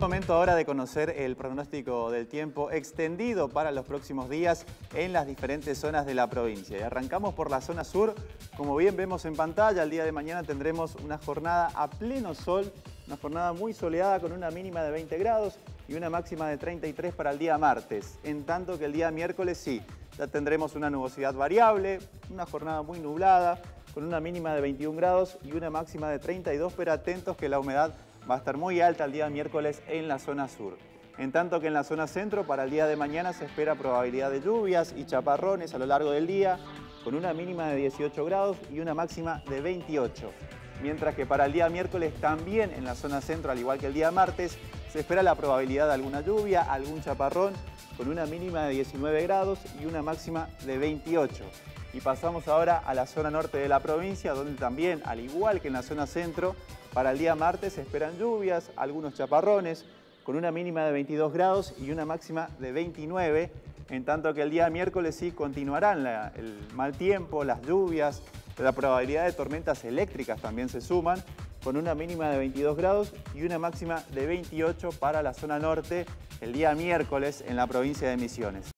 Momento ahora de conocer el pronóstico del tiempo extendido para los próximos días en las diferentes zonas de la provincia. Y arrancamos por la zona sur. Como bien vemos en pantalla, el día de mañana tendremos una jornada a pleno sol, una jornada muy soleada con una mínima de 20 grados y una máxima de 33 para el día martes. En tanto que el día miércoles sí, ya tendremos una nubosidad variable, una jornada muy nublada, con una mínima de 21 grados y una máxima de 32, pero atentos que la humedad va a estar muy alta el día miércoles en la zona sur. En tanto que en la zona centro, para el día de mañana se espera probabilidad de lluvias y chaparrones a lo largo del día, con una mínima de 18 grados y una máxima de 28. Mientras que para el día miércoles también en la zona centro, al igual que el día martes, se espera la probabilidad de alguna lluvia, algún chaparrón, con una mínima de 19 grados y una máxima de 28. Y pasamos ahora a la zona norte de la provincia, donde también, al igual que en la zona centro, para el día martes se esperan lluvias, algunos chaparrones, con una mínima de 22 grados y una máxima de 29, en tanto que el día miércoles sí continuarán el mal tiempo, las lluvias, la probabilidad de tormentas eléctricas también se suman, con una mínima de 22 grados y una máxima de 28 para la zona norte el día miércoles en la provincia de Misiones.